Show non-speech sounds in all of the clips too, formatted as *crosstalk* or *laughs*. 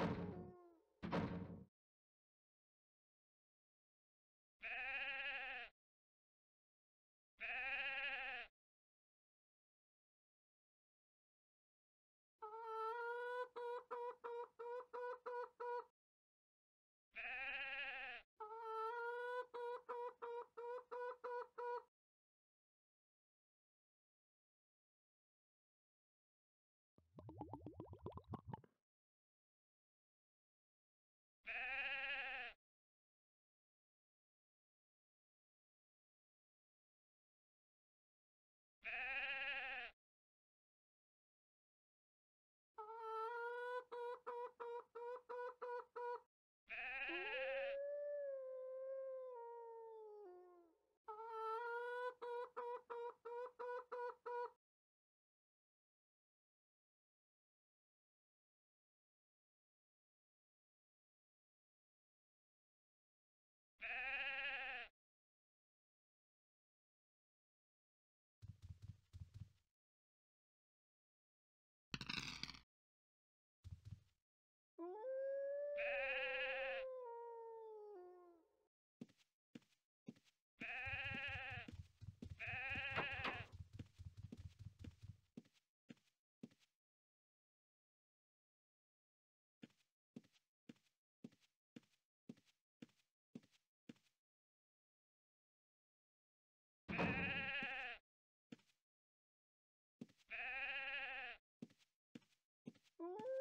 you Ooh.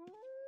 Ooh.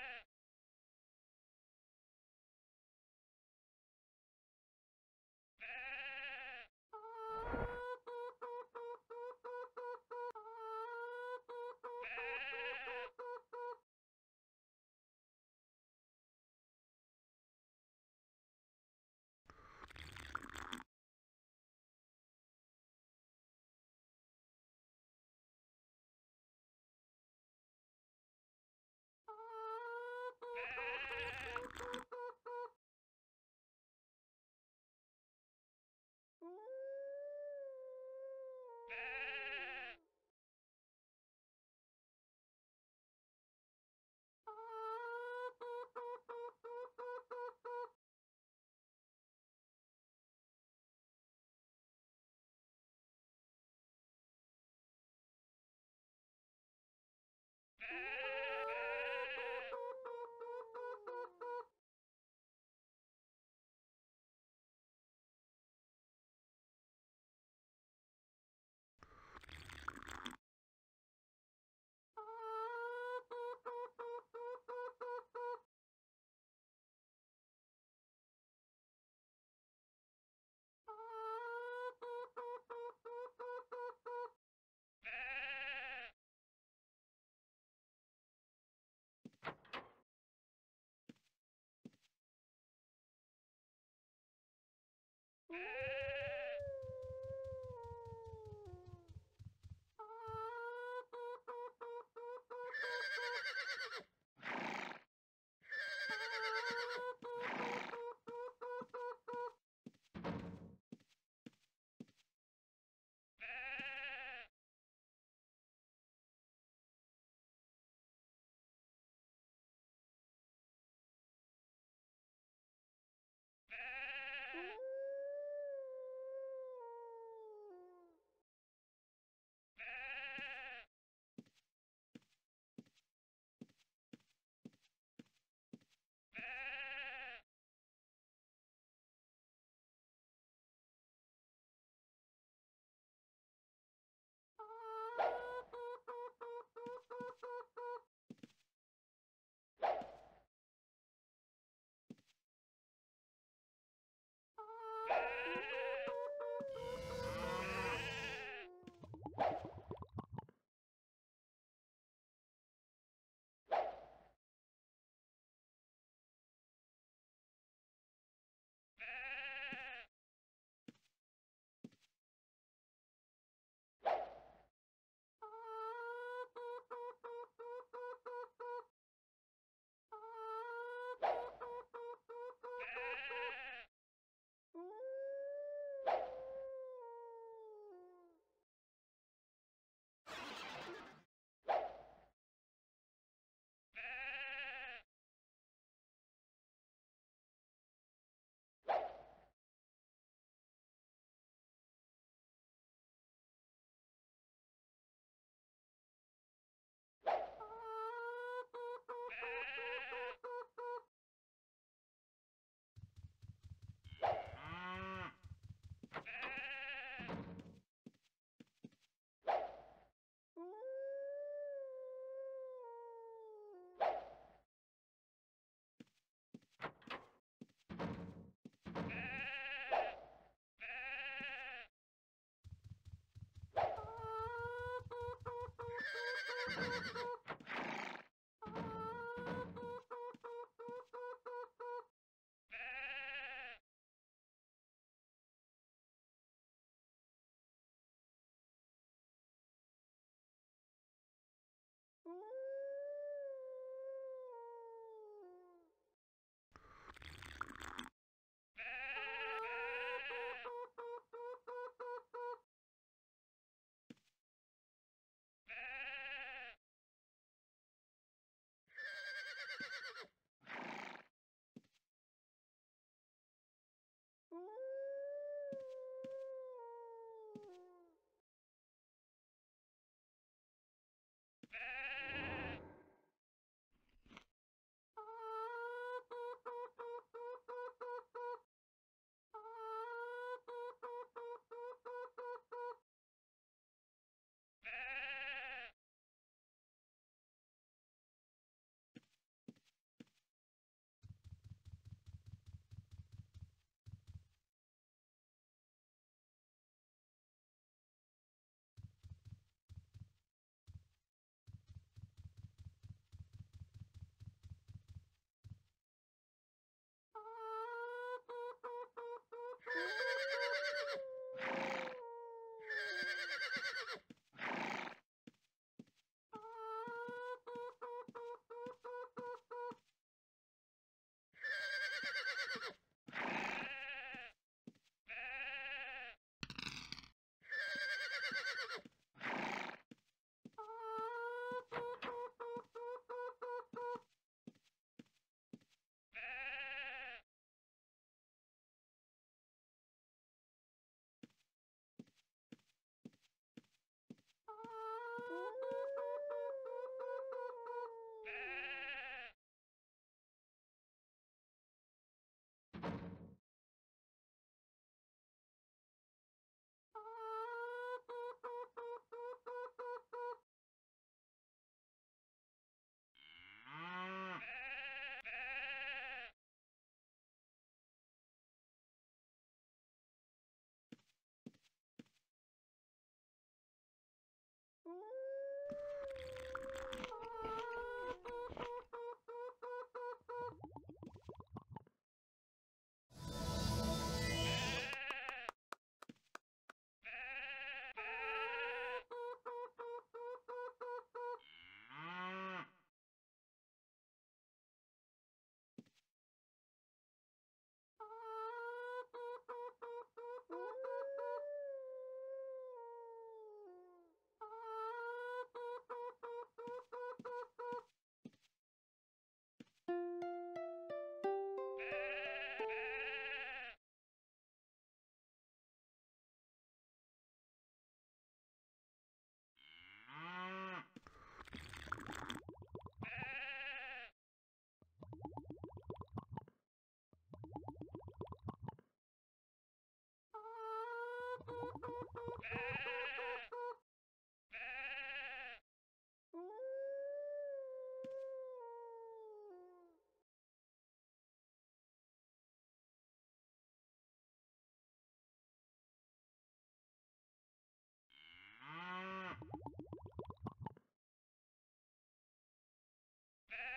Ah! Ha ha ha ha!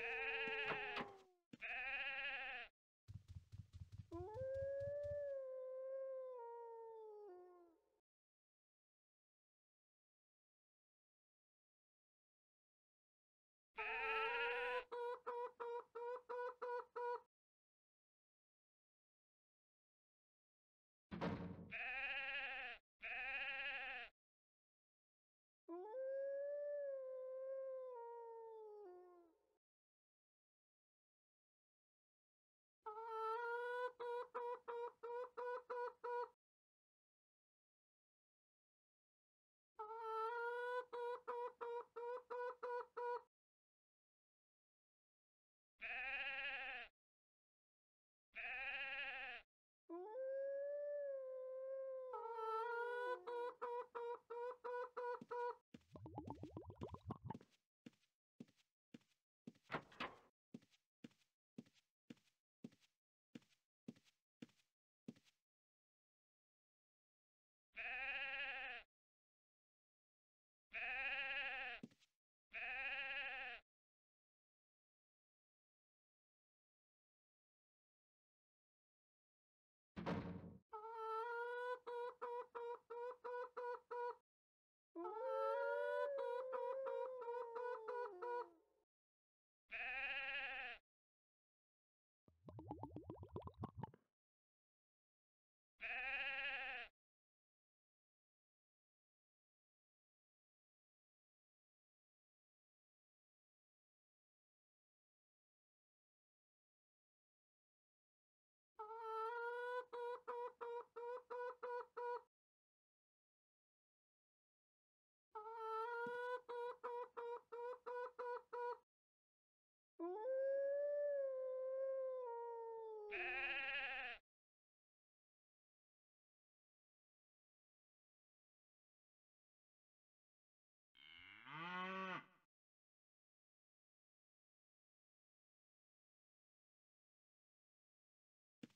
man.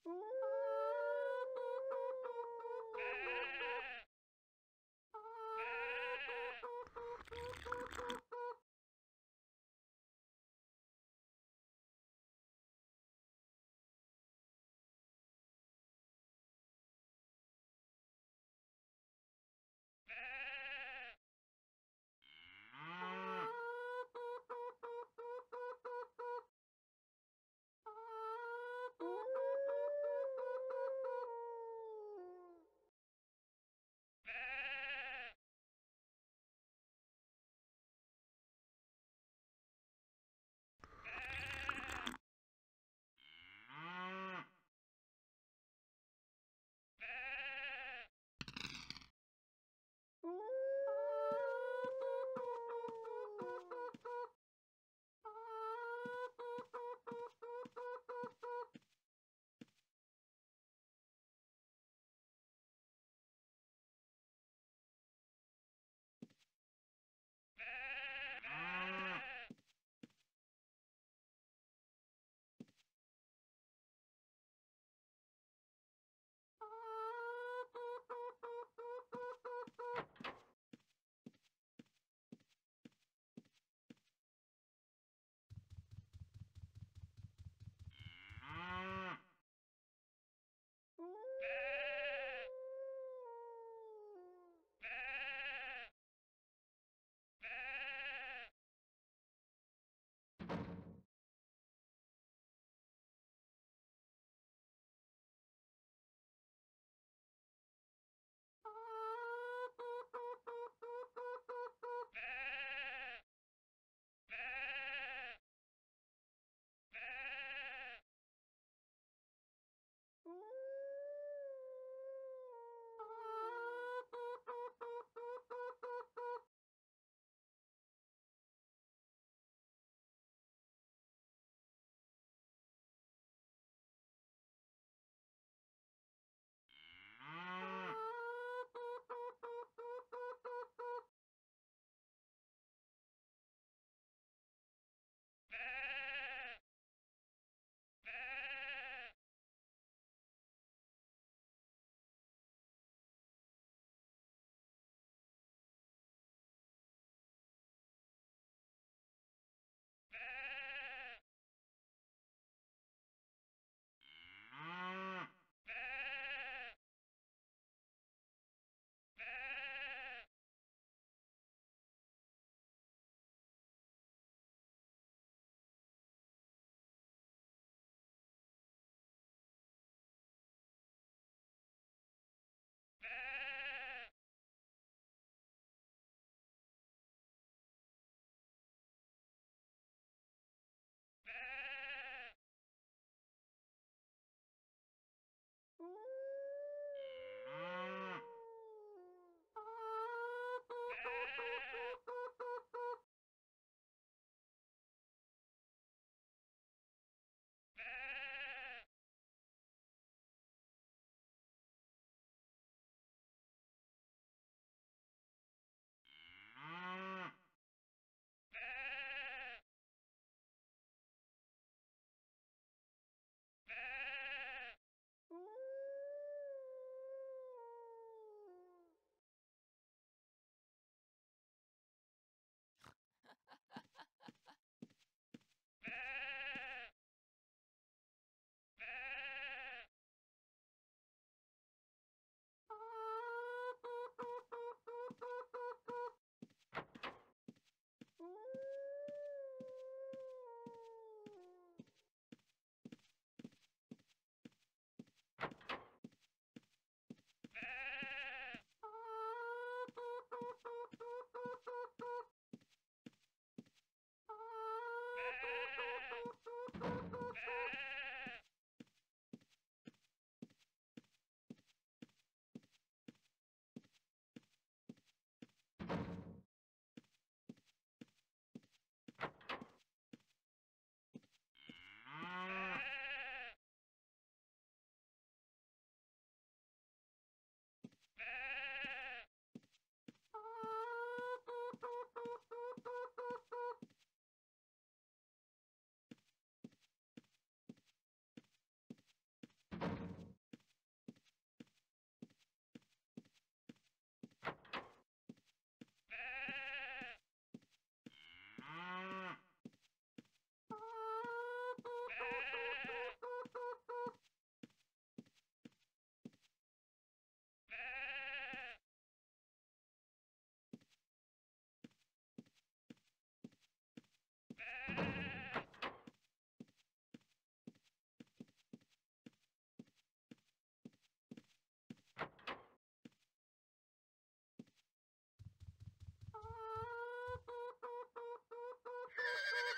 Ooh. *laughs*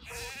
Ugh.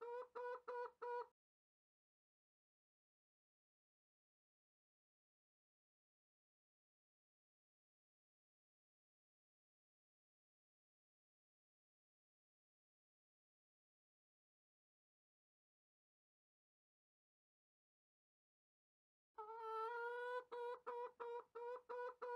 Ha ha ha ha!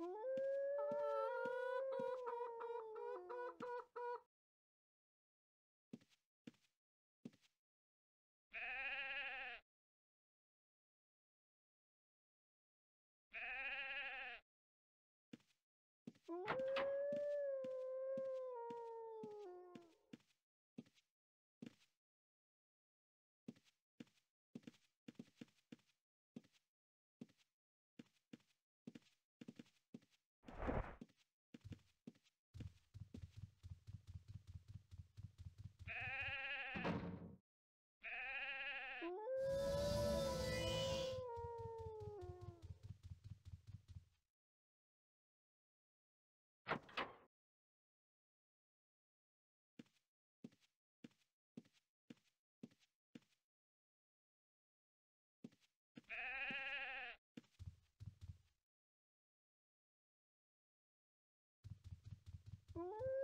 Ooh. Ooh.